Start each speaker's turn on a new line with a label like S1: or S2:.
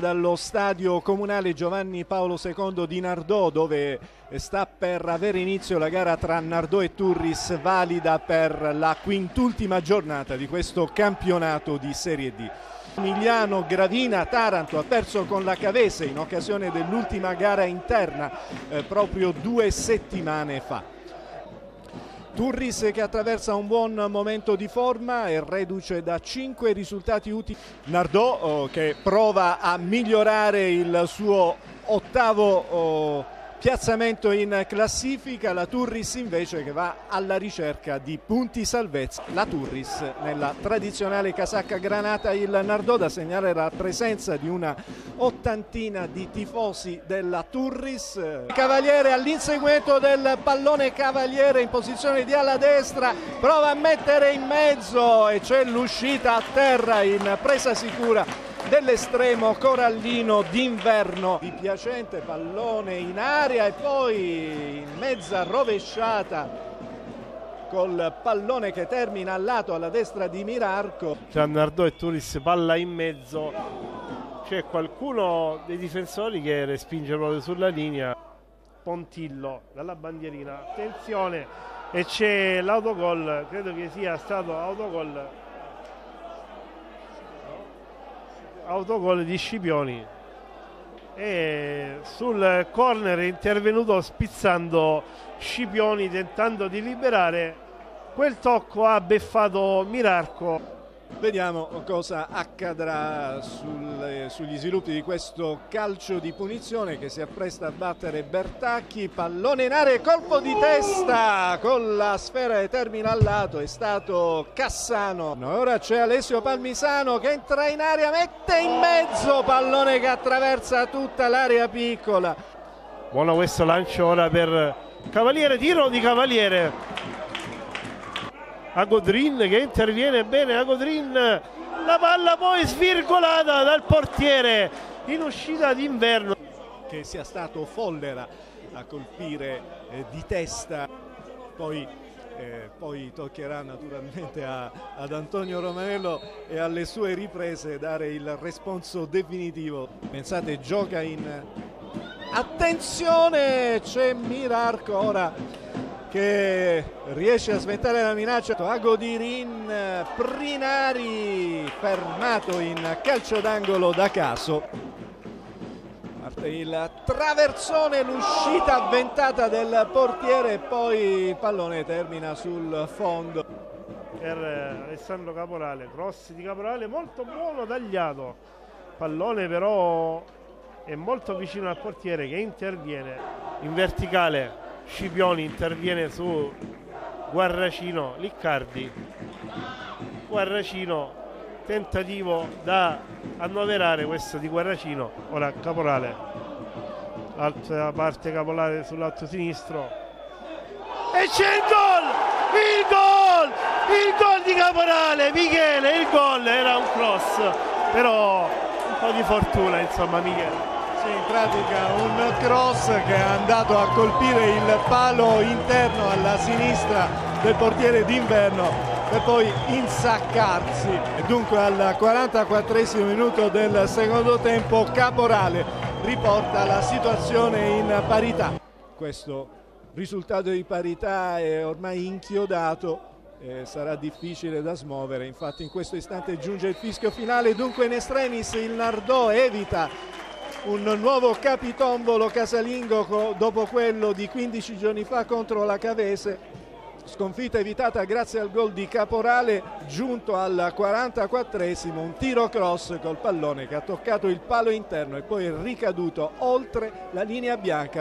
S1: dallo stadio comunale Giovanni Paolo II di Nardò dove sta per avere inizio la gara tra Nardò e Turris valida per la quintultima giornata di questo campionato di Serie D. Emiliano Gravina Taranto ha perso con la Cavese in occasione dell'ultima gara interna eh, proprio due settimane fa. Turris che attraversa un buon momento di forma è reduce da 5 risultati utili. Nardò oh, che prova a migliorare il suo ottavo oh, piazzamento in classifica, la Turris invece che va alla ricerca di punti salvezza. La Turris nella tradizionale casacca granata il Nardò da segnalare la presenza di una ottantina di tifosi della Turris. Cavaliere all'inseguimento del pallone Cavaliere in posizione di alla destra, prova a mettere in mezzo e c'è l'uscita a terra in presa sicura dell'estremo corallino d'inverno di Piacente, pallone in aria e poi in mezza rovesciata col pallone che termina al lato alla destra di Mirarco.
S2: Giannardò e Turis palla in mezzo, c'è qualcuno dei difensori che respinge proprio sulla linea. Pontillo dalla bandierina, attenzione e c'è l'autogol, credo che sia stato autogol autogol di Scipioni. E sul corner è intervenuto spizzando Scipioni tentando di liberare. Quel tocco ha beffato Mirarco
S1: Vediamo cosa accadrà sul, sugli sviluppi di questo calcio di punizione che si appresta a battere Bertacchi, pallone in area, colpo di testa con la sfera che termina al lato, è stato Cassano. Ora c'è Alessio Palmisano che entra in area, mette in mezzo, pallone che attraversa tutta l'area piccola.
S2: Buono questo lancio ora per Cavaliere, tiro di Cavaliere Agodrin che interviene bene Agodrin. La palla poi svirgolata dal portiere in uscita d'inverno.
S1: Che sia stato Follera a colpire eh, di testa. Poi, eh, poi toccherà naturalmente a, ad Antonio Romanello e alle sue riprese dare il responso definitivo. Pensate gioca in attenzione c'è Mirarco ora che riesce a sventare la minaccia. Agodirin Prinari fermato in calcio d'angolo da caso. Parte il traversone l'uscita avventata del portiere e poi il pallone termina sul fondo.
S2: Per Alessandro Caporale cross di Caporale molto buono tagliato. Pallone però è molto vicino al portiere che interviene in verticale Scipioni interviene su Guarracino, Liccardi, Guarracino, tentativo da annoverare questo di Guarracino, ora Caporale, altra parte Caporale sull'alto sinistro. E c'è il gol, il gol, il gol di Caporale, Michele, il gol! Era un cross, però un po' di fortuna insomma Michele
S1: in pratica un cross che è andato a colpire il palo interno alla sinistra del portiere d'inverno per poi insaccarsi. Dunque al 44 minuto del secondo tempo Caporale riporta la situazione in parità. Questo risultato di parità è ormai inchiodato eh, sarà difficile da smuovere. Infatti in questo istante giunge il fischio finale dunque in estremis il Nardò evita un nuovo capitombolo casalingo dopo quello di 15 giorni fa contro la Cavese. Sconfitta evitata grazie al gol di Caporale giunto al 44esimo un tiro cross col pallone che ha toccato il palo interno e poi è ricaduto oltre la linea bianca